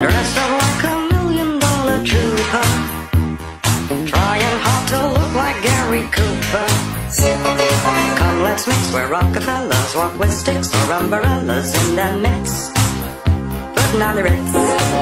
Dressed up like a million dollar trooper. Trying hard to look like Gary Cooper. Come, let's mix. We're Rockefellers. Walk with sticks or umbrellas in their midst. But not the Ritz.